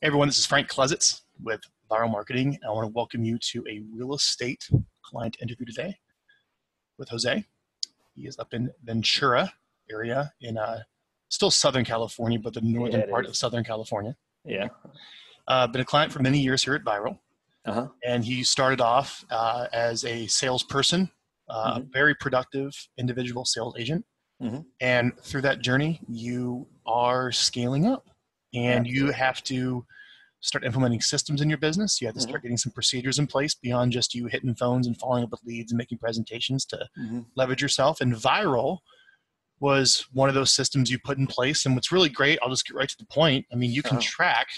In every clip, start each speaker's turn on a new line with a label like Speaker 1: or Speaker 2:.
Speaker 1: Hey everyone, this is Frank Klesitz with Vyral Marketing. I want to welcome you to a real estate client interview today with Jose. He is up in Ventura area in uh, still Southern California, but the northern
Speaker 2: Yeah,
Speaker 1: part
Speaker 2: is.
Speaker 1: of Southern California.
Speaker 2: Yeah.
Speaker 1: Uh, been a client for many years here at Vyral,
Speaker 2: Uh huh.
Speaker 1: and he started off uh, as a salesperson, uh, a
Speaker 2: Mhm.
Speaker 1: very productive individual sales agent.
Speaker 2: Mhm.
Speaker 1: And through that journey, you are scaling up, and you have to start implementing systems in your business. You have to
Speaker 2: Mm-hmm.
Speaker 1: start getting some procedures in place beyond just you hitting phones and following up with leads and making presentations to
Speaker 2: hmm
Speaker 1: leverage yourself. And Vyral was one of those systems you put in place. And what's really great, I'll just get right to the point. I mean, you can
Speaker 2: Uh-huh.
Speaker 1: track.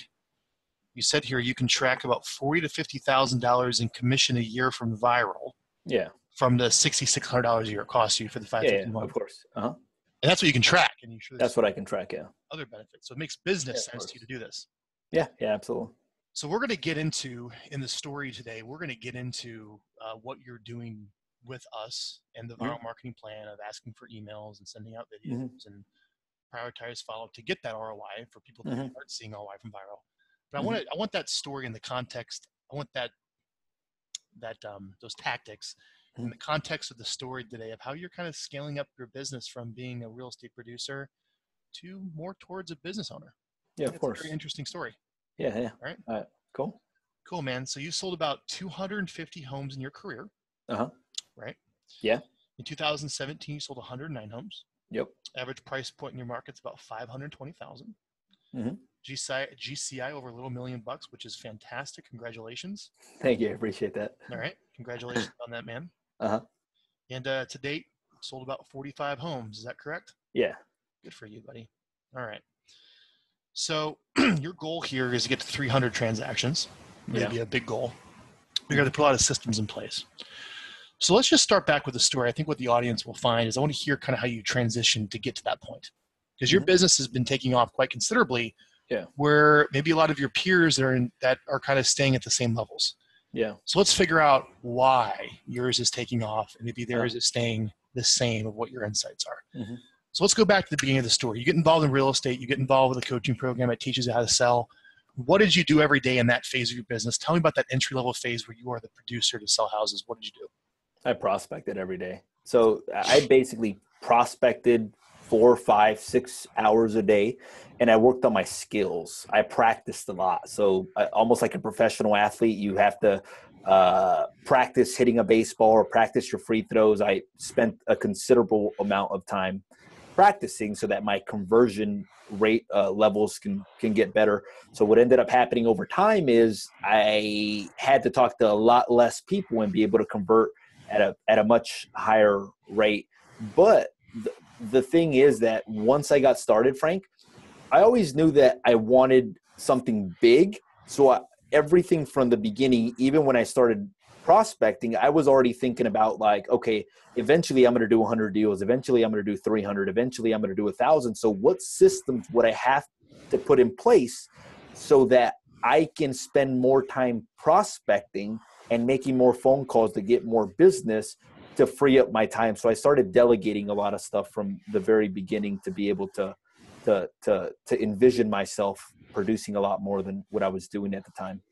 Speaker 1: You said here you can track about forty to fifty thousand dollars in commission a year from Vyral,
Speaker 2: Yeah.
Speaker 1: from the sixty six hundred dollars a year it costs you for the five
Speaker 2: Yeah. yeah of course. Uh huh.
Speaker 1: And that's what you can track. And you sure
Speaker 2: That's what I can track. Yeah.
Speaker 1: other benefits. So it makes business
Speaker 2: Yeah,
Speaker 1: sense to you to do this.
Speaker 2: Yeah. Yeah. Absolutely.
Speaker 1: So we're going to get into in the story today. We're going to get into uh, what you're doing with us and the
Speaker 2: Mhm.
Speaker 1: Vyral marketing plan of asking for emails and sending out videos
Speaker 2: Mhm.
Speaker 1: and prioritize follow up to get that ROI for people that
Speaker 2: Mhm.
Speaker 1: aren't seeing ROI from Vyral. But I
Speaker 2: Mhm.
Speaker 1: want to, I want that story in the context. I want that that um, those tactics in the context of the story today of how you're kind of scaling up your business from being a real estate producer to more towards a business owner.
Speaker 2: Yeah. Of course.
Speaker 1: very interesting story.
Speaker 2: Yeah. Yeah.
Speaker 1: Right.
Speaker 2: All right. Cool.
Speaker 1: Cool, man. So you sold about 250 homes in your career,
Speaker 2: Uh huh.
Speaker 1: right?
Speaker 2: Yeah.
Speaker 1: In 2017, you sold 109 homes.
Speaker 2: Yep.
Speaker 1: Average price point in your market's about 520,000.
Speaker 2: Mm-hmm.
Speaker 1: GCI, GCI over a little million bucks, which is fantastic. Congratulations.
Speaker 2: Thank you. I appreciate that.
Speaker 1: All right. Congratulations on that, man.
Speaker 2: Uh huh.
Speaker 1: And uh, to date, sold about 45 homes. Is that correct?
Speaker 2: Yeah.
Speaker 1: Good for you, buddy. All right. So your goal here is to get to 300 transactions. Maybe
Speaker 2: Yeah.
Speaker 1: a big goal. You got to put a lot of systems in place. So let's just start back with the story. I think what the audience will find is I want to hear kind of how you transitioned to get to that point, because your
Speaker 2: Mhm.
Speaker 1: business has been taking off quite considerably.
Speaker 2: Yeah.
Speaker 1: Where maybe a lot of your peers that are in, that are kind of staying at the same levels.
Speaker 2: Yeah.
Speaker 1: So let's figure out why yours is taking off and maybe
Speaker 2: Yeah.
Speaker 1: theirs is staying the same of what your insights are.
Speaker 2: Mhm.
Speaker 1: So let's go back to the beginning of the story. You get involved in real estate, you get involved with a coaching program that teaches you how to sell. What did you do every day in that phase of your business? Tell me about that entry level phase where you are the producer to sell houses. What did you do?
Speaker 2: I prospected every day. So I basically prospected four, five, six hours a day, and I worked on my skills. I practiced a lot. So I, almost like a professional athlete, you have to uh, practice hitting a baseball or practice your free throws. I spent a considerable amount of time practicing so that my conversion rate uh, levels can can get better. So what ended up happening over time is I had to talk to a lot less people and be able to convert at a at a much higher rate. But the thing is that once I got started, Frank, I always knew that I wanted something big. So I, everything from the beginning, even when I started prospecting, I was already thinking about like, okay, eventually I'm going to do 100 deals. Eventually I'm going to do 300. Eventually I'm going to do a thousand. So what systems would I have to put in place so that I can spend more time prospecting and making more phone calls to get more business to free up my time. So I started delegating a lot of stuff from the very beginning to be able to to to to envision myself producing a lot more than what I was doing at the time.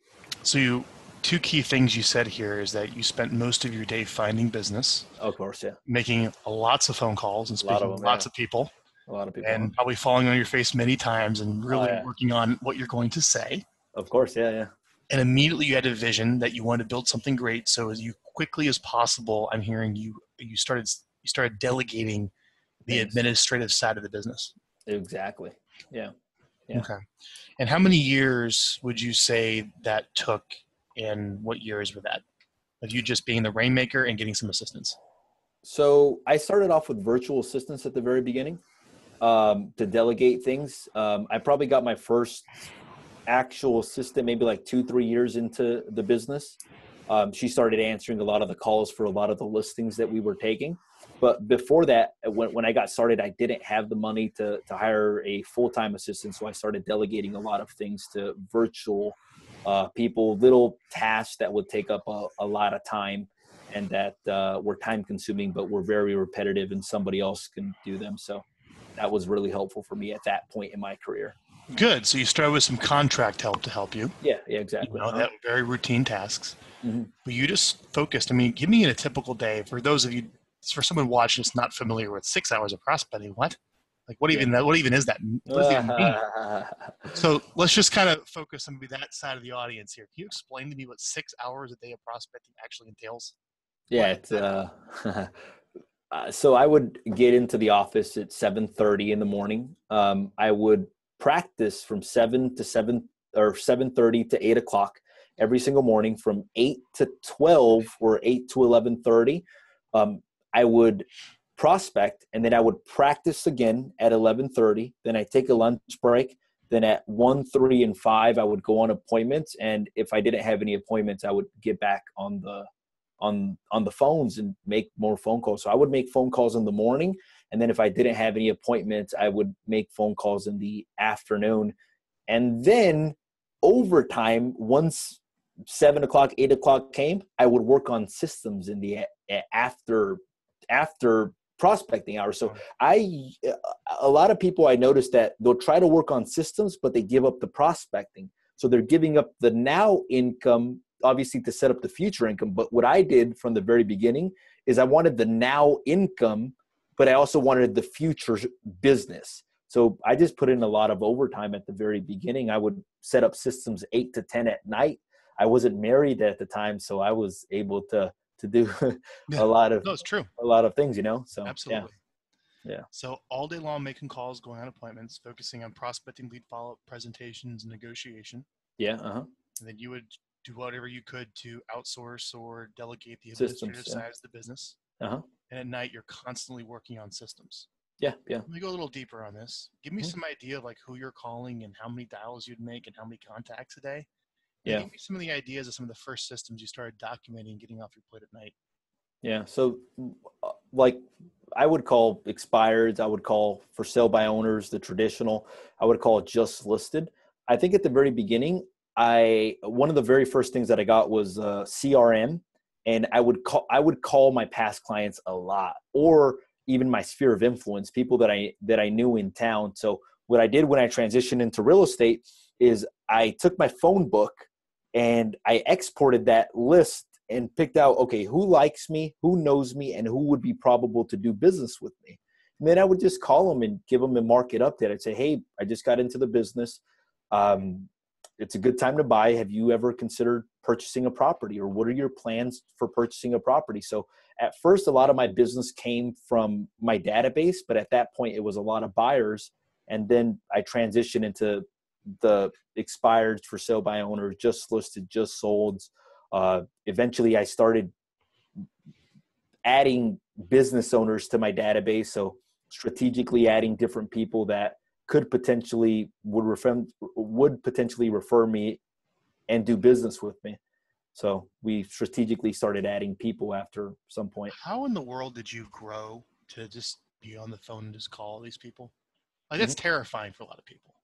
Speaker 1: So you two key things you said here is that you spent most of your day finding business,
Speaker 2: Of course, yeah.
Speaker 1: making lots of phone calls and
Speaker 2: lot
Speaker 1: speaking
Speaker 2: of
Speaker 1: to
Speaker 2: them,
Speaker 1: lots
Speaker 2: yeah.
Speaker 1: of people,
Speaker 2: A lot of people.
Speaker 1: and probably falling on your face many times and oh, really
Speaker 2: Oh, yeah.
Speaker 1: working on what you're going to say.
Speaker 2: of course, yeah, yeah.
Speaker 1: and immediately you had a vision that you wanted to build something great so as you quickly as possible i'm hearing you you started you started delegating the administrative side of the business
Speaker 2: Exactly. Yeah. Yeah.
Speaker 1: okay and how many years would you say that took and what years were that of you just being the rainmaker and getting some assistance
Speaker 2: So I started off with virtual assistants at the very beginning um, to delegate things. Um, I probably got my first actual assistant maybe like two, three years into the business. Um, she started answering a lot of the calls for a lot of the listings that we were taking. But before that, when, when I got started, I didn't have the money to, to hire a full time assistant. So I started delegating a lot of things to virtual uh, people, little tasks that would take up a, a lot of time and that uh, were time consuming, but were very repetitive and somebody else can do them. So that was really helpful for me at that point in my career.
Speaker 1: Good. So you started with some contract help to help you.
Speaker 2: Yeah, yeah, exactly.
Speaker 1: You know, that very routine tasks.
Speaker 2: Mhm.
Speaker 1: But you just focused. I mean, give me a typical day for those of you, for someone watching that's not familiar with six hours of prospecting. What? Like, what even that? What even is that? What does even mean? So let's just kind of focus on maybe that side of the audience here. Can you explain to me what six hours a day of prospecting actually entails?
Speaker 2: yeah, it's uh, uh, so I would get into the office at seven thirty in the morning. Um, I would practice from seven to seven or seven thirty to eight o'clock every single morning. From eight to twelve or eight to eleven thirty, um, I would prospect and then I would practice again at eleven thirty. Then I take a lunch break. Then at one, three, and five, I would go on appointments. And if I didn't have any appointments, I would get back on the on on the phones and make more phone calls. So I would make phone calls in the morning, and then if I didn't have any appointments, I would make phone calls in the afternoon, and then over time once seven o'clock, eight o'clock came, I would work on systems in the after after prospecting hours. So I a lot of people I noticed that they'll try to work on systems, but they give up the prospecting. So they're giving up the now income obviously to set up the future income. But what I did from the very beginning is I wanted the now income, but I also wanted the future business. So I just put in a lot of overtime at the very beginning. I would set up systems eight to 10 at night. I wasn't married at the time, so I was able to to do a lot of
Speaker 1: No, it's true.
Speaker 2: a lot of things, you know. So
Speaker 1: Absolutely.
Speaker 2: Yeah.
Speaker 1: So all day long, making calls, going on appointments, focusing on prospecting, lead follow up, presentations, negotiation.
Speaker 2: yeah, yeah, uh-huh.
Speaker 1: And then you would do whatever you could to outsource or delegate the
Speaker 2: Systems,
Speaker 1: administrative
Speaker 2: yeah.
Speaker 1: side of the business.
Speaker 2: Uh-huh.
Speaker 1: And at night, you're constantly working on systems.
Speaker 2: yeah, yeah.
Speaker 1: Let me go a little deeper on this. Give me
Speaker 2: Mhm.
Speaker 1: some idea of like who you're calling and how many dials you'd make and how many contacts a day.
Speaker 2: Yeah.
Speaker 1: Give me some of the ideas of some of the first systems you started documenting and getting off your plate at night.
Speaker 2: Yeah. So, uh, like, I would call expireds. I would call for sale by owners the traditional. I would call just listed. I think at the very beginning, I one of the very first things that I got was uh, CRM, and I would call I would call my past clients a lot, or even my sphere of influence, people that I that I knew in town. So what I did when I transitioned into real estate is I took my phone book and I exported that list and picked out okay who likes me who knows me and who would be probable to do business with me. And then i would just call them and give them a market update. I'd say hey i just got into the business. Um, it's a good time to buy. Have you ever considered purchasing a property or what are your plans for purchasing a property? So at first a lot of my business came from my database but at that point it was a lot of buyers. And then i transitioned into the expired for sale by owner just listed just sold uh, eventually i started adding business owners to my database so strategically adding different people that could potentially would refer would potentially refer me and do business with me so we strategically started adding people after some point
Speaker 1: How in the world did you grow to just be on the phone and just call these people? Like that's terrifying for a lot of people.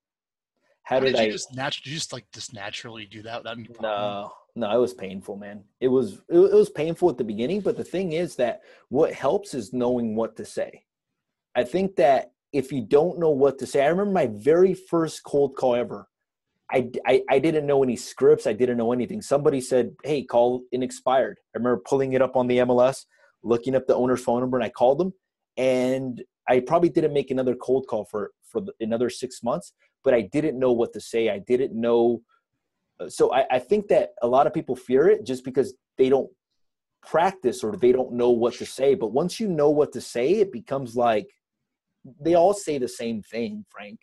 Speaker 2: How did,
Speaker 1: you
Speaker 2: i
Speaker 1: just naturally you just like just naturally do that without any problem?
Speaker 2: No, no, it was painful, man. It was it, it was painful at the beginning, but the thing is that what helps is knowing what to say. I think that if you don't know what to say, I remember my very first cold call ever. I, I, I didn't know any scripts. I didn't know anything. Somebody said, "Hey, call in expired." I remember pulling it up on the MLS, looking up the owner's phone number, and I called them. And I probably didn't make another cold call for for another six months, but I didn't know what to say. I didn't know uh, so I, I think that a lot of people fear it just because they don't practice or they don't know what to say. But once you know what to say it becomes like they all say the same thing frank.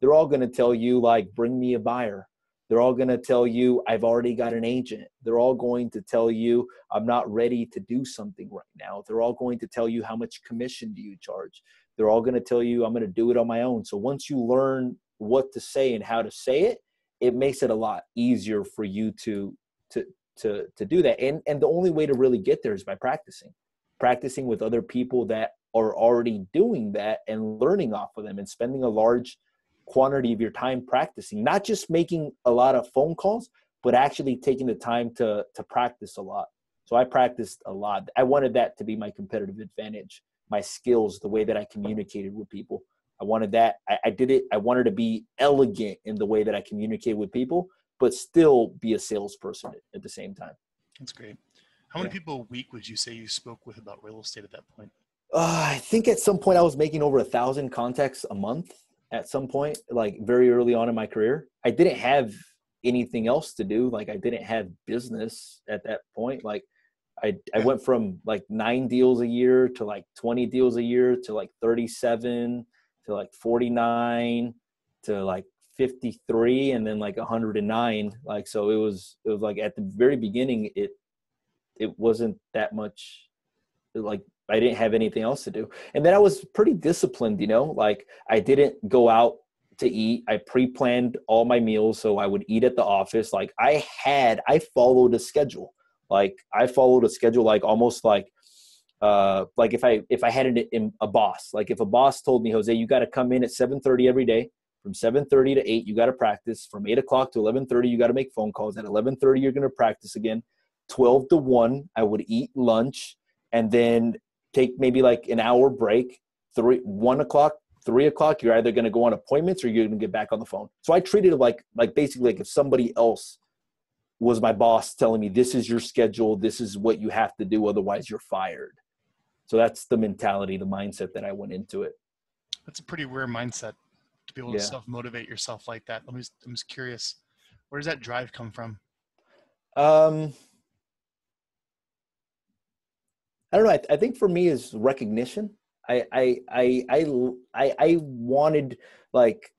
Speaker 2: They're all going to tell you like bring me a buyer. They're all going to tell you i've already got an agent. They're all going to tell you i'm not ready to do something right now. They're all going to tell you how much commission do you charge. They're all going to tell you i'm going to do it on my own. So once you learn what to say and how to say it it makes it a lot easier for you to to to to do that. And and the only way to really get there is by practicing practicing with other people that are already doing that and learning off of them and spending a large quantity of your time practicing not just making a lot of phone calls but actually taking the time to to practice a lot. So i practiced a lot. I wanted that to be my competitive advantage my skills the way that i communicated with people I wanted that. I, I did it. I wanted to be elegant in the way that I communicate with people, but still be a salesperson at the same time.
Speaker 1: That's great. How many yeah. people a week would you say you spoke with about real estate at that point?
Speaker 2: Uh, I think at some point I was making over a thousand contacts a month. At some point, like very early on in my career, I didn't have anything else to do. Like I didn't have business at that point. Like I I went from like nine deals a year to like twenty deals a year to like thirty seven to like forty nine to like 53 and then like 109 like so it was it was like at the very beginning it it wasn't that much like I didn't have anything else to do. And then I was pretty disciplined, you know, like I didn't go out to eat. I pre-planned all my meals so I would eat at the office. Like I had I followed a schedule. Like I followed a schedule like almost like uh like if I if I had an, a boss, like if a boss told me, Jose, you got to come in at 7:30 every day. From 7:30 to 8, you got to practice. From 8 o'clock to 11:30, you got to make phone calls. At 11:30, you're going to practice again. 12 to 1, I would eat lunch and then take maybe like an hour break. Three, one o'clock, three o'clock, you're either going to go on appointments or you're going to get back on the phone. So I treated it like, like basically like if somebody else was my boss telling me, this is your schedule, this is what you have to do, otherwise you're fired. So that's the mentality, the mindset that I went into it.
Speaker 1: That's a pretty rare mindset to be able to self motivate yourself like that. I'm just, I'm just curious, where does that drive come from?
Speaker 2: Um, I don't know. I, I think for me is recognition. I, I, I, I, I, I wanted like,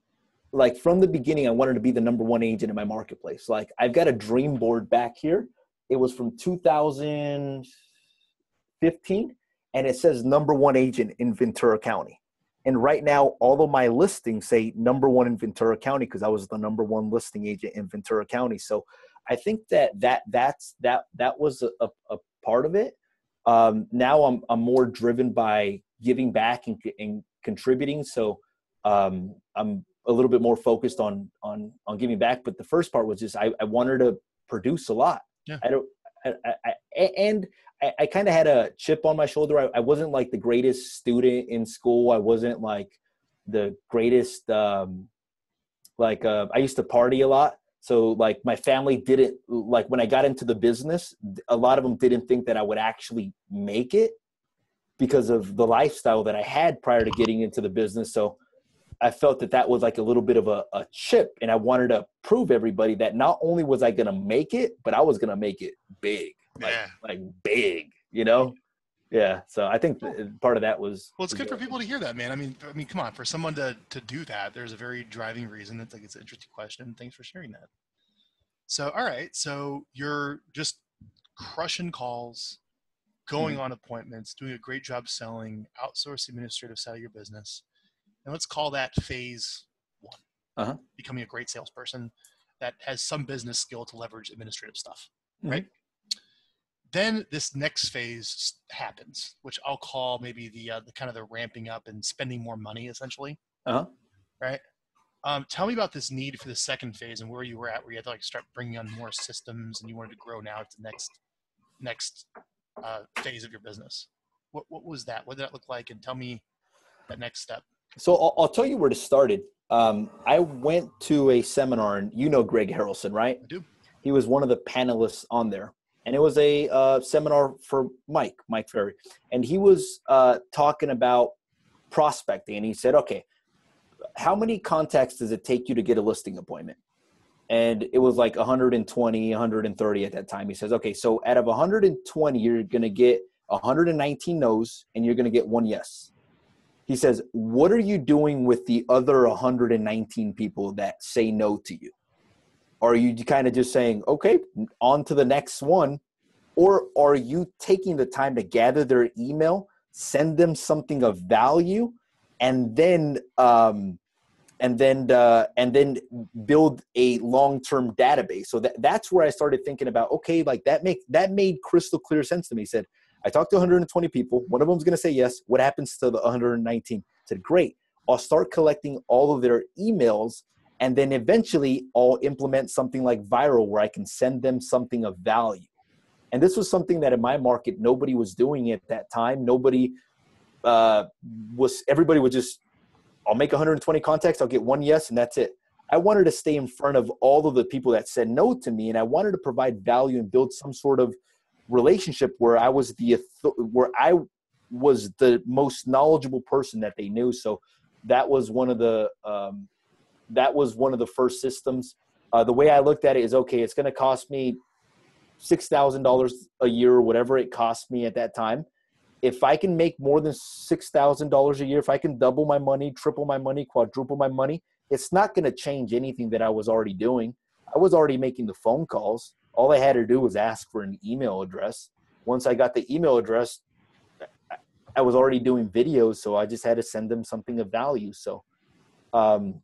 Speaker 2: like from the beginning, I wanted to be the number one agent in my marketplace. Like I've got a dream board back here. It was from 2015 and it says number one agent in Ventura County. And right now, all of my listings say number one in Ventura County because I was the number one listing agent in Ventura County. So I think that that that's that that was a, a part of it um, now I'm, I'm more driven by giving back and, and contributing. So um, I'm a little bit more focused on, on, on giving back. But the first part was just, I, I wanted to produce a lot. Yeah. I don't, I, I, and I, I kind of had a chip on my shoulder. I, I, wasn't like the greatest student in school. I wasn't like the greatest, um, like, uh, I used to party a lot so like my family didn't like when i got into the business a lot of them didn't think that i would actually make it because of the lifestyle that i had prior to getting into the business so i felt that that was like a little bit of a, a chip and i wanted to prove everybody that not only was i going to make it but i was going to make it big like, yeah. like big you know yeah so i think part of that was
Speaker 1: well it's good for people to hear that man i mean i mean come on for someone to to do that there's a very driving reason it's like it's an interesting question thanks for sharing that so all right so you're just crushing calls going mm-hmm. on appointments doing a great job selling outsource administrative side of your business and let's call that phase one uh-huh. becoming a great salesperson that has some business skill to leverage administrative stuff mm-hmm. right then this next phase happens, which I'll call maybe the uh, the kind of the ramping up and spending more money, essentially. Uh huh. Right. Um, tell me about this need for the second phase and where you were at, where you had to like start bringing on more systems and you wanted to grow now to the next next uh, phase of your business. What what was that? What did that look like? And tell me that next step.
Speaker 2: So I'll, I'll tell you where to started. Um, I went to a seminar, and you know Greg Harrelson, right?
Speaker 1: I do.
Speaker 2: He was one of the panelists on there and it was a uh, seminar for Mike, Mike Ferry, and he was uh, talking about prospecting, and he said, "Okay, how many contacts does it take you to get a listing appointment?" And it was like 120, 130 at that time. He says, "Okay, so out of 120, you're going to get 119 no's, and you're going to get one yes." He says, "What are you doing with the other 119 people that say no to you?" Are you kind of just saying, okay, on to the next one? Or are you taking the time to gather their email, send them something of value, and then um, and then uh, and then build a long-term database. So that, that's where I started thinking about okay, like that make that made crystal clear sense to me. He said I talked to 120 people. One of them's going to say yes. What happens to the 119? I said great. I'll start collecting all of their emails and then eventually I'll implement something like Vyral where I can send them something of value. And this was something that in my market nobody was doing at that time. Nobody uh, was. Everybody was just I'll make 120 contacts, I'll get one yes, and that's it. I wanted to stay in front of all of the people that said no to me, and I wanted to provide value and build some sort of relationship where I was the where I was the most knowledgeable person that they knew. So that was one of the um, that was one of the first systems. Uh, the way I looked at it is okay. It's going to cost me six thousand dollars a year, or whatever it cost me at that time. If I can make more than six thousand dollars a year, if I can double my money, triple my money, quadruple my money, it's not going to change anything that I was already doing. I was already making the phone calls. All I had to do was ask for an email address. Once I got the email address, I was already doing videos, so I just had to send them something of value. So, um,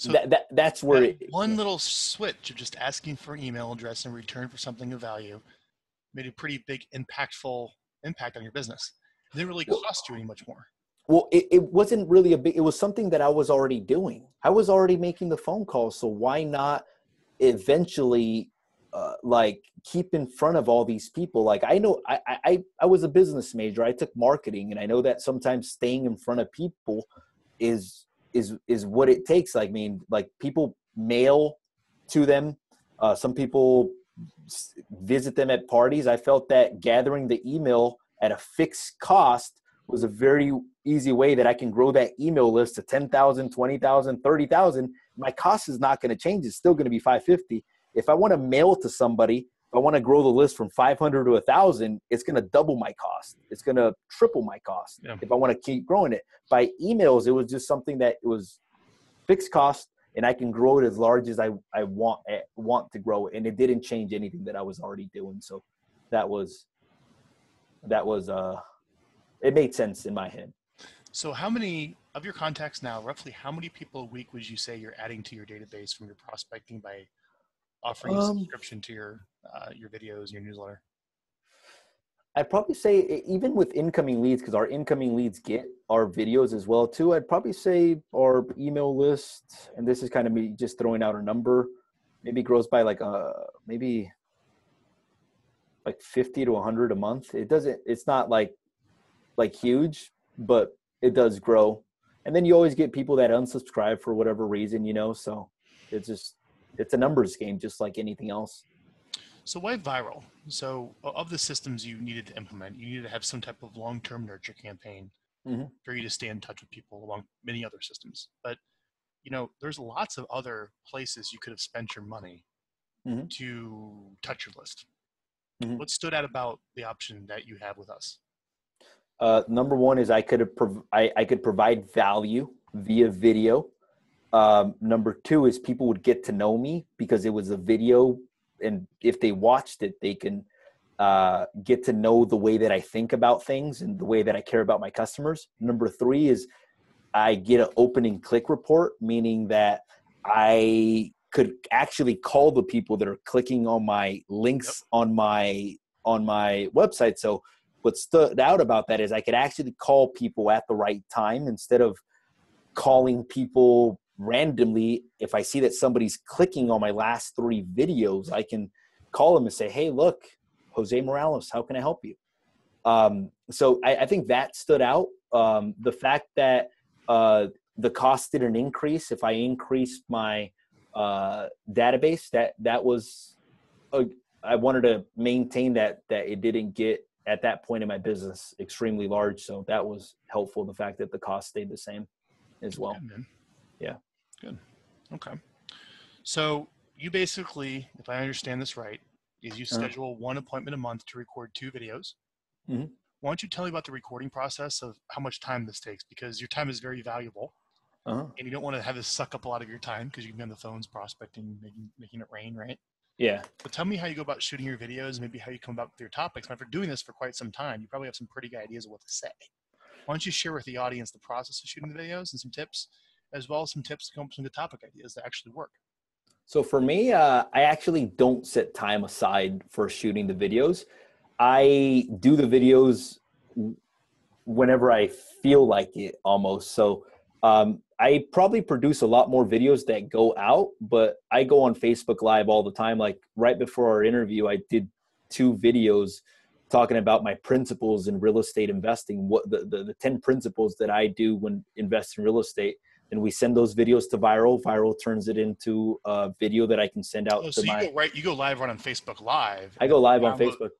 Speaker 2: so that, that that's where that
Speaker 1: it, one little switch of just asking for an email address in return for something of value made a pretty big impactful impact on your business. It didn't really cost you any much more.
Speaker 2: Well, it, it wasn't really a big. It was something that I was already doing. I was already making the phone calls, so why not eventually uh, like keep in front of all these people like i know I, I i was a business major i took marketing and i know that sometimes staying in front of people is is is what it takes. Like i mean like people mail to them uh, some people visit them at parties. I felt that gathering the email at a fixed cost was a very easy way that i can grow that email list to 10000 20000 30000 my cost is not going to change. It's still going to be 550 if I want to mail to somebody, if I want to grow the list from 500 to 1,000, it's going to double my cost. It's going to triple my cost yeah. if I want to keep growing it. By emails, it was just something that it was fixed cost, and I can grow it as large as I, I want eh, want to grow it. And it didn't change anything that I was already doing. So that was that was uh it made sense in my head.
Speaker 1: So how many of your contacts now, roughly how many people a week would you say you're adding to your database from your prospecting by offering um, subscription to your uh, your videos, your newsletter?
Speaker 2: I'd probably say even with incoming leads, because our incoming leads get our videos as well too. I'd probably say our email list, and this is kind of me just throwing out a number, maybe grows by like uh, maybe like 50 to 100 a month. It doesn't. It's not like like huge, but it does grow. And then you always get people that unsubscribe for whatever reason, you know. So it's just it's a numbers game, just like anything else.
Speaker 1: So why Vyral? So of the systems you needed to implement, you needed to have some type of long-term nurture campaign mm-hmm. for you to stay in touch with people along many other systems. But you know, there's lots of other places you could have spent your money mm-hmm. to touch your list. Mm-hmm. What stood out about the option that you have with us?
Speaker 2: Uh, number one is I could have prov- I, I could provide value via video um, number two is people would get to know me because it was a video, and if they watched it, they can uh, get to know the way that I think about things and the way that I care about my customers. Number three is I get an opening click report, meaning that I could actually call the people that are clicking on my links yep. on my on my website. So what stood out about that is I could actually call people at the right time instead of calling people randomly if i see that somebody's clicking on my last three videos i can call them and say hey look jose morales how can i help you? Um, so I, I, think that stood out. Um, the fact that uh, the cost didn't increase. If i increased my uh, database that that was a, I wanted to maintain that that it didn't get at that point in my business extremely large. So that was helpful the fact that the cost stayed the same as well. Yeah
Speaker 1: Good. Okay. So you basically, if I understand this right, is you uh-huh. schedule one appointment a month to record two videos. Mm-hmm. Why don't you tell me about the recording process of how much time this takes? Because your time is very valuable, uh-huh. and you don't want to have this suck up a lot of your time because you can be on the phones prospecting, making making it rain, right?
Speaker 2: Yeah.
Speaker 1: But tell me how you go about shooting your videos, maybe how you come about with your topics. And after doing this for quite some time, you probably have some pretty good ideas of what to say. Why don't you share with the audience the process of shooting the videos and some tips as well as some tips to come up with some good topic ideas that actually work.
Speaker 2: So for me, uh, I actually don't set time aside for shooting the videos. I do the videos whenever I feel like it almost. So um, I probably produce a lot more videos that go out, but I go on Facebook Live all the time. Like right before our interview, I did two videos talking about my principles in real estate investing, what the, the, the 10 principles that I do when invest in real estate. And we send those videos to Vyral. Vyral turns it into a video that I can send out
Speaker 1: Oh, so you
Speaker 2: my.
Speaker 1: go right, you go live right on Facebook Live.
Speaker 2: I go live on
Speaker 1: Download-
Speaker 2: Facebook.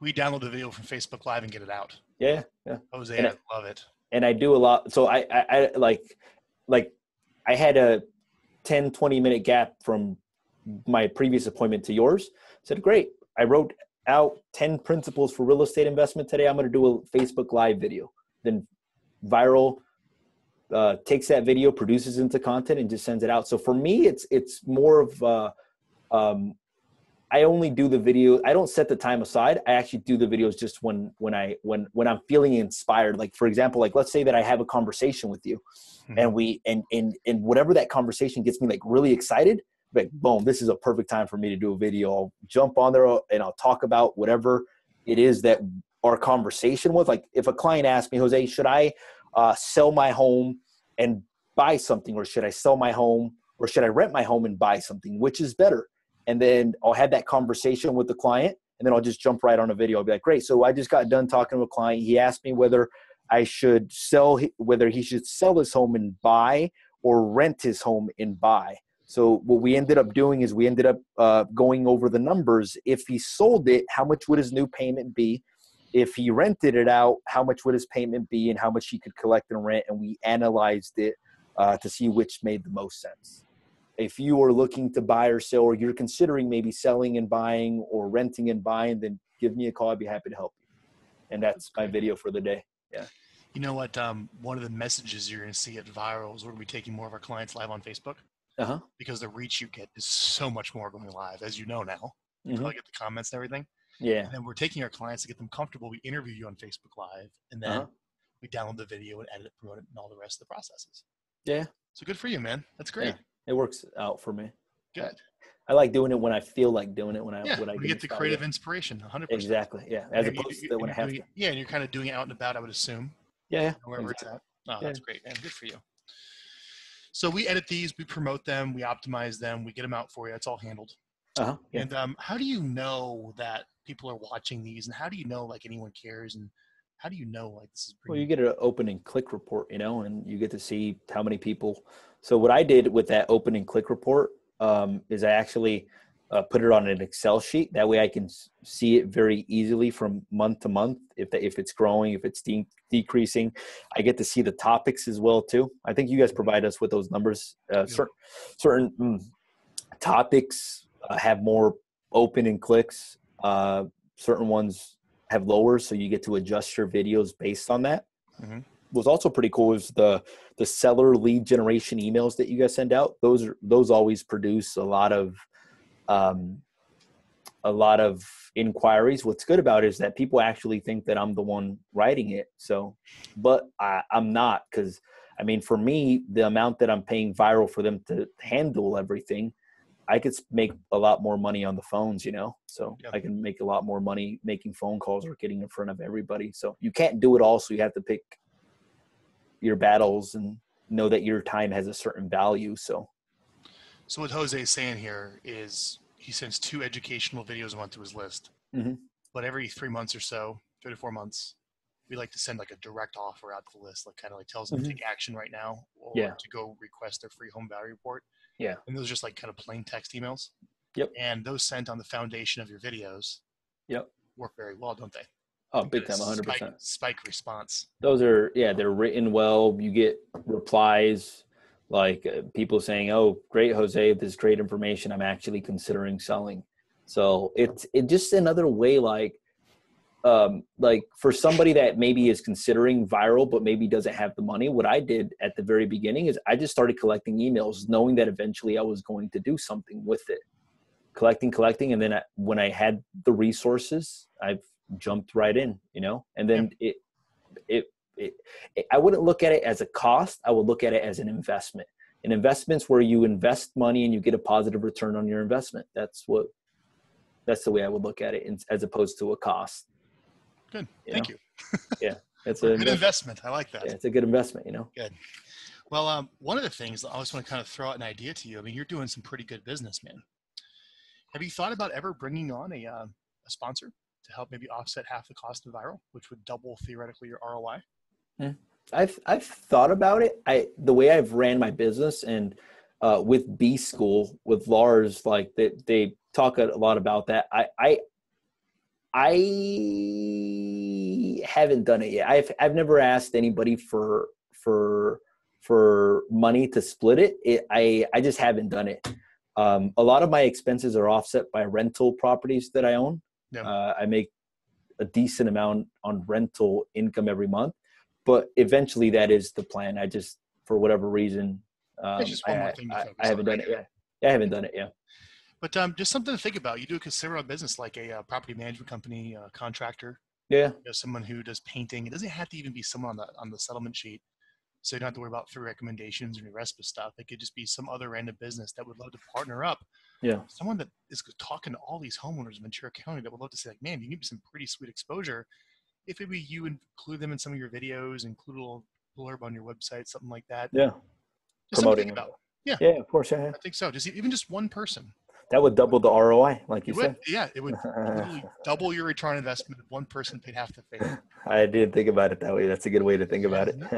Speaker 1: We download the video from Facebook Live and get it out.
Speaker 2: Yeah, yeah.
Speaker 1: Jose,
Speaker 2: And
Speaker 1: I love it.
Speaker 2: and I do a lot. So I, I, I like, like I had a 10, 20 minute gap from my previous appointment to yours. said, great. I wrote out 10 principles for real estate investment today. I'm going to do a Facebook live video. Then Vyral uh, takes that video, produces into content and just sends it out. So for me, it's, it's more of, uh, um, I only do the video. I don't set the time aside. I actually do the videos just when when I when when I'm feeling inspired. Like for example, like let's say that I have a conversation with you,
Speaker 1: Mhm.
Speaker 2: and we and and and whatever that conversation gets me like really excited. Like boom, this is a perfect time for me to do a video. I'll jump on there and I'll talk about whatever it is that our conversation was. Like if a client asks me, Jose, should I uh, sell my home and buy something, or should I sell my home, or should I rent my home and buy something? Which is better? and then I'll have that conversation with the client, and then I'll just jump right on a video. I'll be like, "Great! So I just got done talking to a client. He asked me whether I should sell, whether he should sell his home and buy, or rent his home and buy." So what we ended up doing is we ended up uh, going over the numbers. If he sold it, how much would his new payment be? If he rented it out, how much would his payment be, and how much he could collect and rent? And we analyzed it uh, to see which made the most sense if you are looking to buy or sell or you're considering maybe selling and buying or renting and buying then give me a call i'd be happy to help you and that's my video for the day Yeah.
Speaker 1: You know what? Um, one of the messages you're going to see at Vyral is we're going to be taking more of our clients live on Facebook
Speaker 2: uh-huh
Speaker 1: because the reach you get is so much more going live, as you know now. You
Speaker 2: Mhm.
Speaker 1: probably get the comments and everything.
Speaker 2: Yeah
Speaker 1: And then we're taking our clients to get them comfortable. We interview you on Facebook Live, and then
Speaker 2: Uh-huh.
Speaker 1: we download the video and edit it, promote it, and all the rest of the processes.
Speaker 2: Yeah.
Speaker 1: So good for you, man. That's great.
Speaker 2: it works out for me
Speaker 1: Good.
Speaker 2: i like doing it when i feel like doing it when i
Speaker 1: Yeah.
Speaker 2: when i
Speaker 1: get the creative inspiration, 100%.
Speaker 2: exactly yeah as
Speaker 1: And
Speaker 2: opposed
Speaker 1: you-
Speaker 2: to when i have
Speaker 1: doing
Speaker 2: to
Speaker 1: Yeah, and you're kind of doing it out and about, I would assume,
Speaker 2: yeah yeah
Speaker 1: wherever
Speaker 2: exactly.
Speaker 1: it's at. Oh,
Speaker 2: Yeah.
Speaker 1: that's great, man. Good for you. So we edit these, we promote them, we optimize them, we get them out for you. It's all handled.
Speaker 2: uh-huh yeah.
Speaker 1: And um, how do you know that people are watching these, and how do you know like anyone cares, and how do you know like this is?
Speaker 2: Well, you get an open and click report, you know, and you get to see how many people. So what I did with that open and click report um, is I actually uh, put it on an Excel sheet. That way, I can see it very easily from month to month. If the, if it's growing, if it's de- decreasing, I get to see the topics as well too. I think you guys provide us with those numbers. Uh, certain mm, topics uh, have more open and clicks. Uh, certain ones have lower, so you get to adjust your videos based on that.
Speaker 1: Mhm.
Speaker 2: What's also pretty cool is the the seller lead generation emails that you guys send out. Those are those always produce a lot of um, a lot of inquiries. What's good about it is that people actually think that I'm the one writing it. So, but I, I'm not because I mean, for me, the amount that I'm paying Vyral for them to handle everything, I could make a lot more money on the phones, you know. So
Speaker 1: Yeah.
Speaker 2: I can make a lot more money making phone calls or getting in front of everybody. So you can't do it all. So you have to pick your battles and know that your time has a certain value. So
Speaker 1: so what Jose is saying here is he sends two educational videos a month to his list,
Speaker 2: Mhm.
Speaker 1: but every three months or so, three to four months, we like to send like a direct offer out to the list, like kind of like tells them
Speaker 2: Mhm.
Speaker 1: to take action right now or
Speaker 2: Yeah.
Speaker 1: to go request their free home value report.
Speaker 2: Yeah.
Speaker 1: And those are just like kind of plain text emails.
Speaker 2: Yep.
Speaker 1: And those sent on the foundation of your videos.
Speaker 2: Yep.
Speaker 1: Work very well, don't they?
Speaker 2: oh, big time, 100.
Speaker 1: spike-
Speaker 2: percent
Speaker 1: Spike response.
Speaker 2: those are yeah they're written well you get replies like uh, people saying oh great jose this is great information i'm actually considering selling so it's it just another way like um like for somebody that maybe is considering Vyral but maybe doesn't have the money what i did at the very beginning is i just started collecting emails knowing that eventually i was going to do something with it. Collecting collecting and then I, when i had the resources i've jumped right in you know? And then it it, it it i wouldn't look at it as a cost i would look at it as an investment. An investment's where you invest money and you get a positive return on your investment. That's what that's the way i would look at it as opposed to a cost
Speaker 1: Good.
Speaker 2: You
Speaker 1: Thank
Speaker 2: know?
Speaker 1: you. Yeah.
Speaker 2: It's
Speaker 1: Good
Speaker 2: a investment.
Speaker 1: investment. I like that.
Speaker 2: Yeah, it's a good investment you know Good.
Speaker 1: Well, um, one of the things I just want to kind of throw out an idea to you. I mean, you're doing some pretty good business, man. Have you thought about ever bringing on a, uh, a sponsor to help maybe offset half the cost of Vyral, which would double theoretically your ROI?
Speaker 2: I've I've thought about it. I the way I've ran my business and uh, with B School with Lars, like they they talk a lot about that. I I I haven't done it yet. I've I've never asked anybody for for for money to split it. it I I just haven't done it. Um, a lot of my expenses are offset by rental properties that I own.
Speaker 1: Yeah.
Speaker 2: Uh, I make a decent amount on rental income every month, but eventually that is the plan. I just, for whatever reason, um, I,
Speaker 1: more thing to
Speaker 2: I- I haven't
Speaker 1: on,
Speaker 2: done it yet. Yeah, I haven't done it yet.
Speaker 1: But um, just something to think about. You do consider a business like a uh, property management company, uh, contractor,
Speaker 2: Yeah,
Speaker 1: you know, someone who does painting. It doesn't have to even be someone on the on the settlement sheet, so you don't have to worry about free recommendations and the rest of stuff. It could just be some other random business that would love to partner up.
Speaker 2: Yeah.
Speaker 1: Someone that is talking to all these homeowners in Ventura County that would love to say, like, man, you need some pretty sweet exposure. If maybe you include them in some of your videos, include a little blurb on your website, something like that.
Speaker 2: yeah,
Speaker 1: Just something to
Speaker 2: promoting
Speaker 1: think about. Yeah.
Speaker 2: yeah. Of course, yeah.
Speaker 1: I think so. Just even just one person.
Speaker 2: That would double the ROI, like you
Speaker 1: It would,
Speaker 2: said.
Speaker 1: yeah, it would double your return investment if one person paid half the fee.
Speaker 2: I didn't think about it that way. That's a good way to think about it.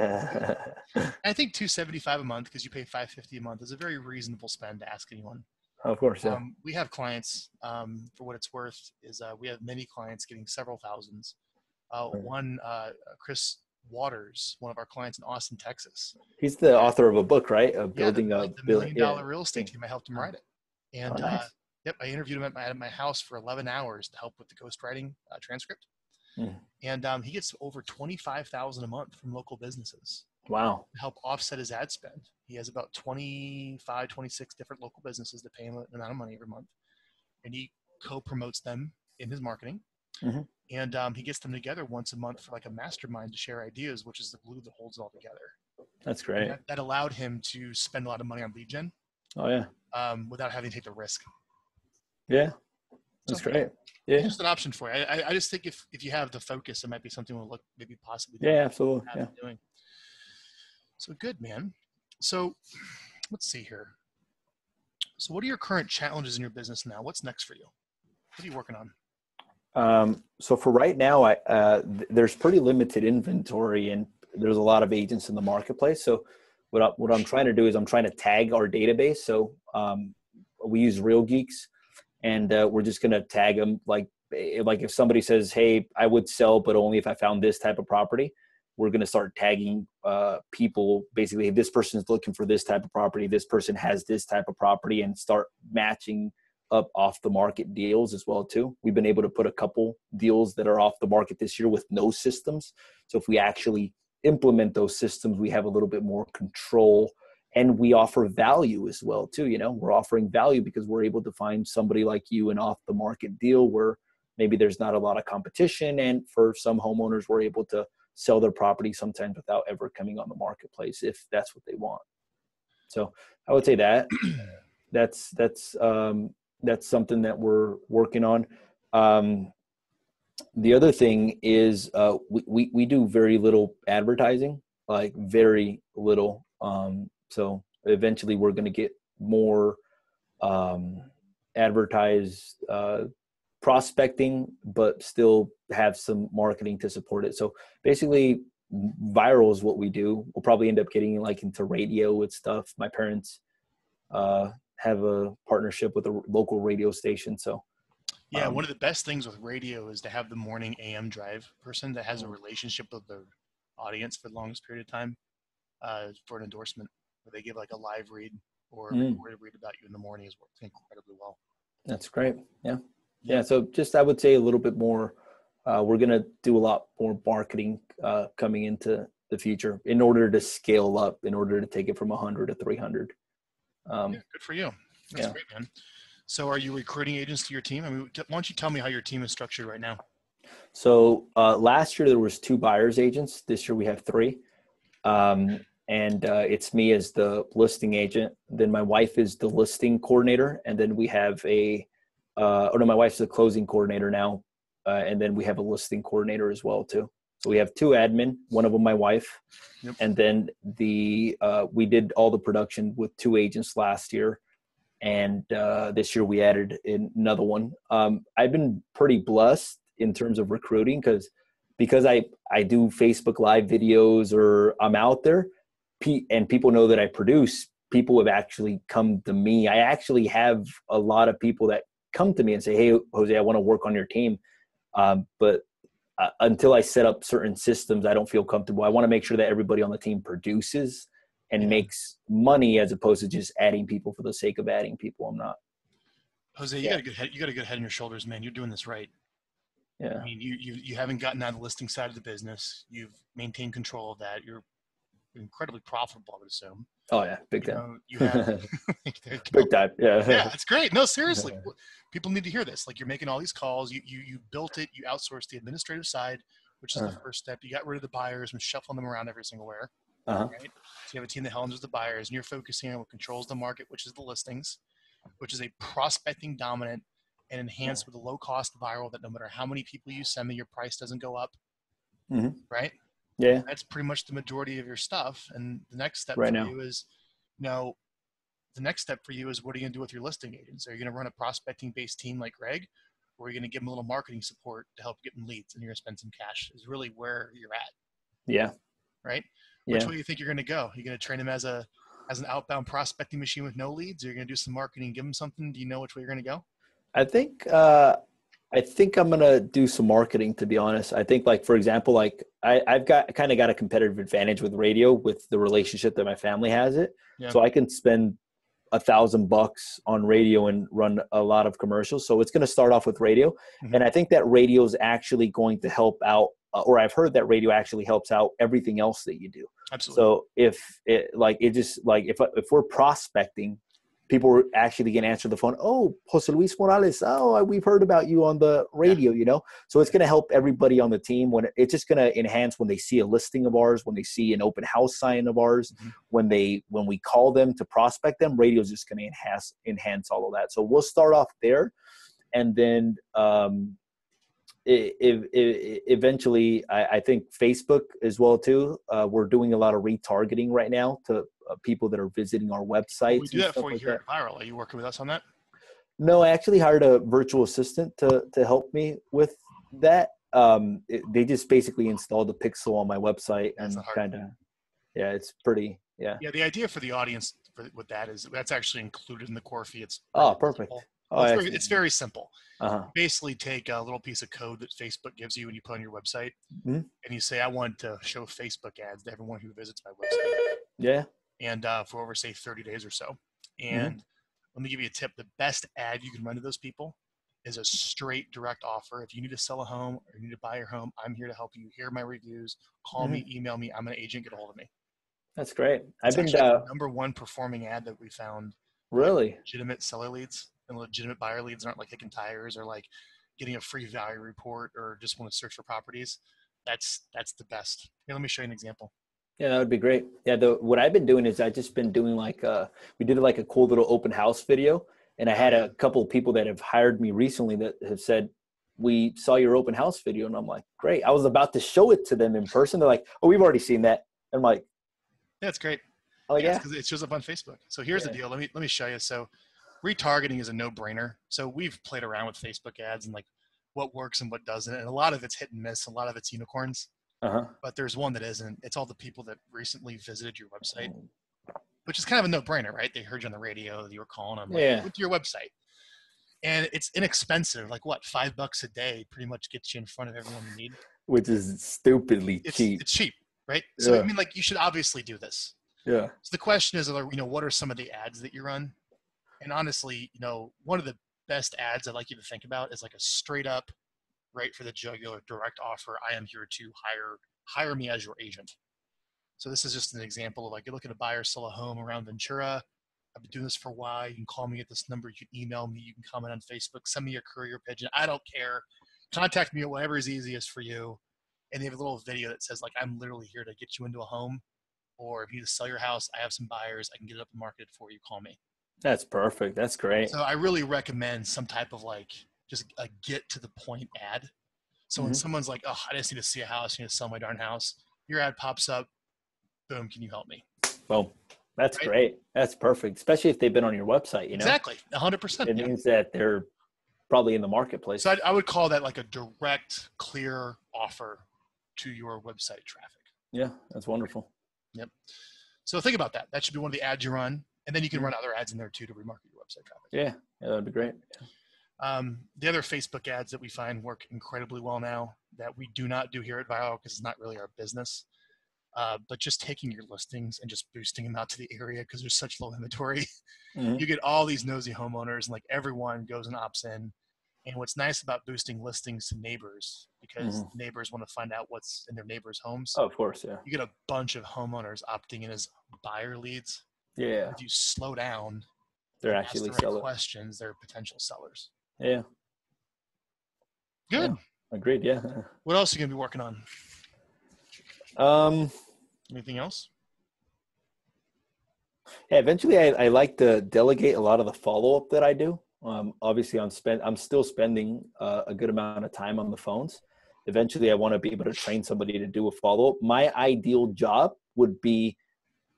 Speaker 1: I think 275 a month because you pay 550 a month is a very reasonable spend to ask anyone.
Speaker 2: of course, yeah.
Speaker 1: Um, we have clients, um, for what it's worth, is uh, we have many clients getting several thousands. Uh,
Speaker 2: Right.
Speaker 1: one, uh, Chris Watters, one of our clients in Austin, Texas.
Speaker 2: He's the author of a book, right? Of
Speaker 1: Yeah, the,
Speaker 2: building a
Speaker 1: like the
Speaker 2: building.
Speaker 1: million
Speaker 2: Yeah.
Speaker 1: real estate team. I helped him write it. And
Speaker 2: Oh, nice.
Speaker 1: uh, yep, I interviewed him at my, at my house for 11 hours to help with the ghostwriting uh, transcript.
Speaker 2: Mm.
Speaker 1: And um, he gets over 25,000 a month from local businesses.
Speaker 2: Wow.
Speaker 1: to help offset his ad spend. He has about 25, 26 different local businesses that pay him an amount of money every month. And he co promotes them in his marketing.
Speaker 2: Mhm.
Speaker 1: And um, he gets them together once a month for like a mastermind to share ideas, which is the glue that holds it all together.
Speaker 2: That's great.
Speaker 1: That, that allowed him to spend a lot of money on lead gen
Speaker 2: Oh yeah.
Speaker 1: um, without having to take the risk.
Speaker 2: Yeah. That's
Speaker 1: So-
Speaker 2: great. Yeah.
Speaker 1: Just an option for you. I, I- I just think if, if you have the focus, it might be something we'll look maybe possibly
Speaker 2: Yeah, absolutely. Yeah.
Speaker 1: doing. So good, man. So let's see here. So what are your current challenges in your business now? What's next for you? What are you working on?
Speaker 2: Um, so for right now, I, uh, th- there's pretty limited inventory and there's a lot of agents in the marketplace. So what, I, what I'm trying to do is I'm trying to tag our database. So um, we use Real Geeks and uh, we're just going to tag them like, eh, like if somebody says, Hey, I would sell, but only if I found this type of property, we're going to start tagging uh, people basically, if this person's looking for this type of property. This person has this type of property and start matching up off the market deals as well too. We've been able to put a couple deals that are off the market this year with no systems. So if we actually implement those systems, we have a little bit more control and we offer value as well too, you know. We're offering value because we're able to find somebody like you an off the market deal where maybe there's not a lot of competition and for some homeowners we're able to sell their property sometimes without ever coming on the marketplace if that's what they want. So I would say that that's that's um, that's something that we're working on. Um, the other thing is uh, we, we we do very little advertising, like very little. Um, so eventually, we're going to get more um, advertised uh, prospecting, but still have some marketing to support it. So basically, Vyral is what we do. We'll probably end up getting like into radio with stuff. My parents uh, have a partnership with a local radio station, so
Speaker 1: Yeah,
Speaker 2: Um,
Speaker 1: one of the best things with radio is to have the morning AM drive person that has a relationship with the audience for the longest period of time uh, for an endorsement, where they give like a live read or
Speaker 2: Mm.
Speaker 1: a read about you in the morning is working incredibly well.
Speaker 2: That's great. Yeah. Yeah. So just I would say a little bit more. Uh, we're going to do a lot more marketing uh, coming into the future in order to scale up, in order to take it from 100 to 300. Um,
Speaker 1: yeah, good for you. That's
Speaker 2: yeah.
Speaker 1: great, man. So, are you recruiting agents to your team? I mean, why don't you tell me how your team is structured right now?
Speaker 2: So uh, last year there was two buyers agents. This year we have three, um, and uh, it's me as the listing agent. Then my wife is the listing coordinator, and then we have a. Uh, oh no, my wife's the closing coordinator now, uh, and then we have a listing coordinator as well too. So we have two admin, one of them my wife,
Speaker 1: Yep.
Speaker 2: and then the uh, we did all the production with two agents last year, and uh, this year we added another one. Um, I've been pretty blessed in terms of recruiting because because I I do Facebook live videos or I'm out there, and people know that I produce. People have actually come to me. I actually have a lot of people that come to me and say, "Hey, Jose, I want to work on your team," um, but uh, until I set up certain systems, I don't feel comfortable. I want to make sure that everybody on the team produces and makes money as opposed to just adding people for the sake of adding people. I'm not.
Speaker 1: Jose, you yeah. got a good head. You got a good head on your shoulders, man. You're doing this right.
Speaker 2: Yeah.
Speaker 1: I mean, you you you haven't gotten out of the listing side of the business. You've maintained control of that. You're incredibly profitable, I would assume.
Speaker 2: Oh yeah, big
Speaker 1: you
Speaker 2: time.
Speaker 1: Know, you have
Speaker 2: big time. Yeah.
Speaker 1: Yeah, it's great. No, seriously, people need to hear this. Like you're making all these calls. You you you built it. You outsourced the administrative side, which is uh the first step. You got rid of the buyers and shuffling them around every single where.
Speaker 2: Uh-huh.
Speaker 1: Right. So you have a team that handles the buyers, and you're focusing on what controls the market, which is the listings, which is a prospecting dominant and enhanced with a low cost Vyral that no matter how many people you send me, your price doesn't go up.
Speaker 2: Mm-hmm.
Speaker 1: Right.
Speaker 2: Yeah.
Speaker 1: That's pretty much the majority of your stuff. And the next step
Speaker 2: right
Speaker 1: for
Speaker 2: now.
Speaker 1: you is, you know, the next step for you is what are you going to do with your listing agents? Are you going to run a prospecting based team like Greg? Or are you going to give them a little marketing support to help get them leads and you're going to spend some cash is really where you're at.
Speaker 2: Yeah.
Speaker 1: Right.
Speaker 2: Yeah.
Speaker 1: Which way do you think you're going to go? You're going to train them as a, as an outbound prospecting machine with no leads? Or you're going to do some marketing, give them something? Do you know which way you're going to go?
Speaker 2: I think, uh, I think I'm gonna do some marketing. To be honest, I think like for example, like I, I've got kind of got a competitive advantage with radio with the relationship that my family has it, yeah. so I can spend a thousand bucks on radio and run a lot of commercials. So it's going to start off with radio, mm-hmm. and I think that radio is actually going to help out, or I've heard that radio actually helps out everything else that you do.
Speaker 1: Absolutely.
Speaker 2: So if it like it just like if if we're prospecting people actually going to answer the phone. Oh, Jose Luiz Morales. Oh, we've heard about you on the radio. You know, so it's going to help everybody on the team. When it's just going to enhance when they see a listing of ours, when they see an open house sign of ours, mm-hmm. when they when we call them to prospect them. Radio is just going to enhance enhance all of that. So we'll start off there, and then. Um, if, if, eventually, I, I, think Facebook as well too. Uh, we're doing a lot of retargeting right now to uh, people that are visiting our website.
Speaker 1: we do that for you here at Vyral. Are you working with us on that?
Speaker 2: No, I actually hired a virtual assistant to to help me with that. Um, it, they just basically installed the pixel on my website That's and kind of, yeah, it's pretty, yeah.
Speaker 1: Yeah, the idea for the audience for, with that is that's actually included in the core fee. It's
Speaker 2: oh, perfect.
Speaker 1: Simple. Oh, it's, very, it's, very, simple.
Speaker 2: Uh-huh.
Speaker 1: Basically, take a little piece of code that Facebook gives you and you put on your website,
Speaker 2: mm-hmm.
Speaker 1: and you say, "I want to show Facebook ads to everyone who visits my website."
Speaker 2: Yeah.
Speaker 1: And uh, for over say 30 days or so. Mm-hmm. And mm-hmm. let me give you a tip: the best ad you can run to those people is a straight direct offer. If you need to sell a home or you need to buy your home, I'm here to help you. Hear my reviews. Call mm-hmm. me, email me. I'm an agent. Get a hold of me.
Speaker 2: That's great. I've been uh,
Speaker 1: number one performing ad that we found.
Speaker 2: Really,
Speaker 1: legitimate seller leads and legitimate buyer leads aren't like kicking tires or like getting a free value report or just want to search for properties. That's that's the best. Here, let me show you an example.
Speaker 2: Yeah, that would be great. Yeah, the what I've been doing is I just been doing like uh we did like a cool little open house video and I had a couple of people that have hired me recently that have said we saw your open house video and I'm like, great. I was about to show it to them in person. They're like, oh, we've already seen that. And I'm like, "Yeah,
Speaker 1: that's great.
Speaker 2: Oh yeah,
Speaker 1: because it shows up on Facebook. So here's yeah. the deal. Let me let me show you. So retargeting is a no-brainer. So we've played around with Facebook ads and like what works and what doesn't, and a lot of it's hit and miss. A lot of it's unicorns.
Speaker 2: Uh-huh.
Speaker 1: But there's one that isn't. It's all the people that recently visited your website, which is kind of a no-brainer, right? They heard you on the radio. You were calling them. Like,
Speaker 2: yeah.
Speaker 1: With your website, and it's inexpensive. Like what? Five bucks a day pretty much gets you in front of everyone you need.
Speaker 2: Which is stupidly
Speaker 1: it's,
Speaker 2: cheap.
Speaker 1: It's cheap, right? So
Speaker 2: yeah.
Speaker 1: I mean, like you should obviously do this.
Speaker 2: Yeah.
Speaker 1: So the question is, you know, what are some of the ads that you run? And honestly, you know, one of the best ads I'd like you to think about is like a straight up, right for the jugular direct offer. I am here to hire hire me as your agent. So this is just an example of like you're looking to buy or sell a home around Ventura. I've been doing this for a while. You can call me at this number. You can email me. You can comment on Facebook. Send me your courier pigeon. I don't care. Contact me at whatever is easiest for you. And they have a little video that says like I'm literally here to get you into a home, or if you need to sell your house, I have some buyers. I can get it up and market for you. Call me.
Speaker 2: That's perfect. That's great.
Speaker 1: So I really recommend some type of like just a get to the point ad. So mm-hmm. when someone's like, "Oh, I just need to see a house. I need to sell my darn house," your ad pops up. Boom! Can you help me?
Speaker 2: Boom. That's right? great. That's perfect. Especially if they've been on your website. You know
Speaker 1: exactly. hundred percent.
Speaker 2: It yeah. means that they're probably in the marketplace.
Speaker 1: So I, I would call that like a direct, clear offer to your website traffic.
Speaker 2: yeah, that's wonderful. Yep.
Speaker 1: So think about that. That should be one of the ads you run, and then you can run other ads in there too to remarket your website traffic.
Speaker 2: Yeah, yeah, that'd be great.
Speaker 1: Um, the other Facebook ads that we find work incredibly well now that we do not do here at Vyral because it's not really our business. Uh, but just taking your listings and just boosting them out to the area because there's such low inventory.
Speaker 2: Mhm.
Speaker 1: You get all these nosy homeowners, and like everyone goes and opts in. And what's nice about boosting listings to neighbors, because neighbors want to find out what's in their neighbors' homes,
Speaker 2: Oh, of course, yeah,
Speaker 1: you get a bunch of homeowners opting in as buyer leads.
Speaker 2: Yeah.
Speaker 1: If you slow down,
Speaker 2: They're actually
Speaker 1: the right
Speaker 2: sellers.
Speaker 1: questions, they're potential sellers.
Speaker 2: Yeah,
Speaker 1: Good.
Speaker 2: agreed. Yeah.
Speaker 1: What else are you gonna be working on?
Speaker 2: Um,
Speaker 1: Anything else?
Speaker 2: yeah, eventually, I, I like to delegate a lot of the follow up that I do. Um, obviously, I'm spend I'm still spending uh, a good amount of time on the phones. Eventually, I want to be able to train somebody to do a follow up. My ideal job would be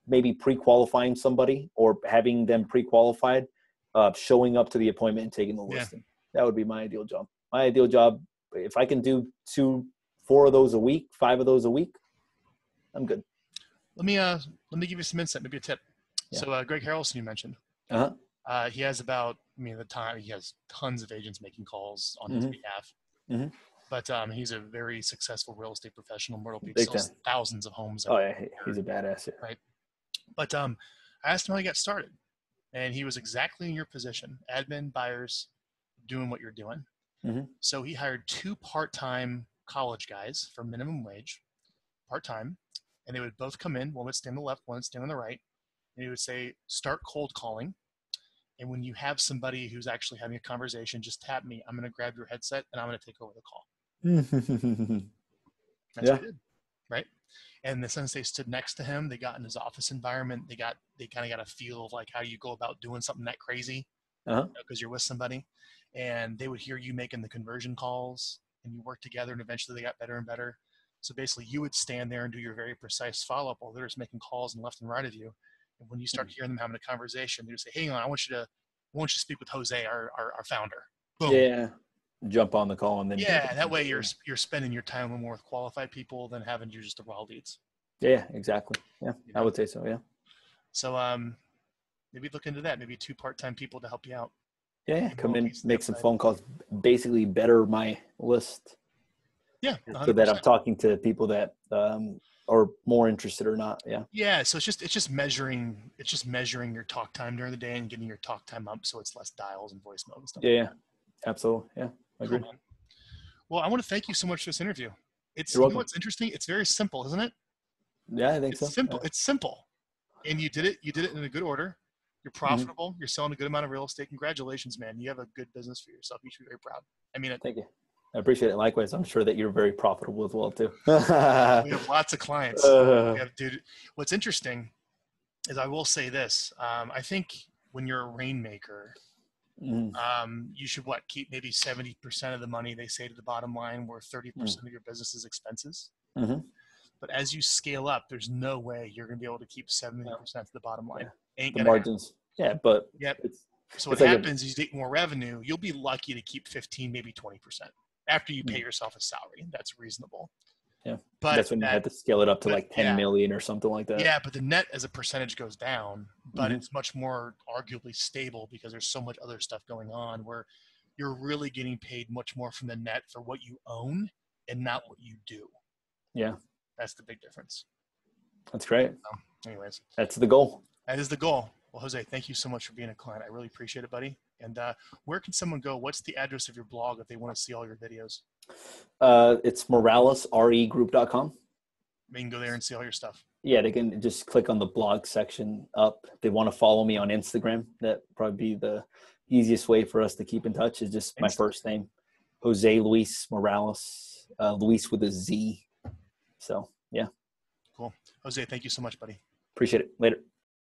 Speaker 2: maybe pre-qualifying somebody or having them pre-qualified, uh, showing up to the appointment and taking the
Speaker 1: Yeah.
Speaker 2: listing. That would be my ideal job. My ideal job, if I can do two, four of those a week, five of those a week, I'm good.
Speaker 1: Let me uh let me give you some insight, maybe a tip.
Speaker 2: Yeah.
Speaker 1: So uh, Greg Harrelson you mentioned.
Speaker 2: Uh-huh.
Speaker 1: Uh, he has about I mean the time he has tons of agents making calls on his
Speaker 2: Mhm.
Speaker 1: behalf.
Speaker 2: Mhm.
Speaker 1: But um, he's a very successful real estate professional. Myrtle Beach
Speaker 2: Big
Speaker 1: sells
Speaker 2: time.
Speaker 1: thousands of homes.
Speaker 2: Oh yeah, he's a badass. Yeah.
Speaker 1: But um, I asked him how he got started, and he was exactly in your position: admin, buyers, doing what you're doing.
Speaker 2: Mhm.
Speaker 1: So he hired two part-time college guys for minimum wage, part-time, and they would both come in. One would stand on the left, one would stand on the right, and he would say, "Start cold calling." And when you have somebody who's actually having a conversation, just tap me. I'm going to grab your headset and I'm going to take over the call. That's what he did, right? And the they stood next to him, they got in his office environment. They got they kind of got a feel of like how you go about doing something that crazy
Speaker 2: Uh-huh.
Speaker 1: because you're with somebody, and they would hear you making the conversion calls, and you work together, and eventually they got better and better. So basically, you would stand there and do your very precise follow up while they're just making calls and left and right of you. And when you start hearing them having a conversation, they would say, "Hang on, I want you to, I want you to speak with Jose, our our, our founder." Boom.
Speaker 2: yeah. Jump on the call and then
Speaker 1: Yeah, that way you're you're spending your time with more with qualified people than having you just the raw leads.
Speaker 2: Yeah, exactly. Yeah,
Speaker 1: you
Speaker 2: I would say so. Yeah.
Speaker 1: So um, maybe look into that. Maybe two part-time people to help you out.
Speaker 2: Yeah, come in, make some phone calls, basically better my list
Speaker 1: Yeah,
Speaker 2: so that I'm talking to people that um, are more interested or not. Yeah.
Speaker 1: Yeah, so it's just it's just measuring it's just measuring your talk time during the day and getting your talk time up so it's less dials and voicemail and stuff.
Speaker 2: Yeah,
Speaker 1: like
Speaker 2: yeah. Absolutely. Yeah. I
Speaker 1: Cool,
Speaker 2: agree.
Speaker 1: man. Well, I want to thank you so much for this interview. It's
Speaker 2: You're
Speaker 1: know
Speaker 2: welcome.
Speaker 1: what's interesting. It's very simple, isn't it?
Speaker 2: Yeah, I think
Speaker 1: It's
Speaker 2: so.
Speaker 1: simple.
Speaker 2: Yeah.
Speaker 1: It's simple, and you did it. You did it in a good order. You're
Speaker 2: Mm-hmm.
Speaker 1: profitable. You're selling a good amount of real estate. Congratulations, man. You have a good business for yourself. You should be very proud. I mean, it,
Speaker 2: Thank you. I appreciate it. Likewise, I'm sure that you're very profitable as well too.
Speaker 1: we have lots of clients.
Speaker 2: Uh,
Speaker 1: have, dude. What's interesting is I will say this. Um, I think when you're a rainmaker,
Speaker 2: mm,
Speaker 1: um, you should what keep maybe 70% of the money they say to the bottom line where 30%
Speaker 2: Mm.
Speaker 1: of your business's expenses
Speaker 2: Mhm.
Speaker 1: but as you scale up there's no way you're going to be able to keep 70% to the bottom line ain't
Speaker 2: the
Speaker 1: gonna happen.
Speaker 2: margins. Yeah, but
Speaker 1: Yep. so what
Speaker 2: like a-
Speaker 1: happens is you get more revenue you'll be lucky to keep 15 maybe 20% after you pay yourself a salary that's reasonable.
Speaker 2: Yeah.
Speaker 1: but
Speaker 2: that's when you
Speaker 1: that-
Speaker 2: have to scale it up to
Speaker 1: but-
Speaker 2: like 10 million
Speaker 1: yeah.
Speaker 2: or something like that.
Speaker 1: Yeah, but the net as a percentage goes down, but
Speaker 2: Mhm.
Speaker 1: it's much more arguably stable because there's so much other stuff going on where you're really getting paid much more from the net for what you own and not what you do.
Speaker 2: Yeah.
Speaker 1: That's the big difference.
Speaker 2: That's great.
Speaker 1: Anyways,
Speaker 2: That's the goal.
Speaker 1: that is the goal. Well, Jose, thank you so much for being a client. I really appreciate it, buddy. And uh, where can someone go? What's the address of your blog if they want to see all your videos?
Speaker 2: Uh, it's moralesregroup.com.
Speaker 1: They can go there and see all your stuff.
Speaker 2: Yeah, they can just click on the blog section up. If they want to follow me on Instagram, that probably be the easiest way for us to keep in touch is just my first name, Jose Luiz Morales, uh, Luiz with a Z. So yeah, Cool.
Speaker 1: Jose, thank you so much, buddy.
Speaker 2: appreciate it. Later.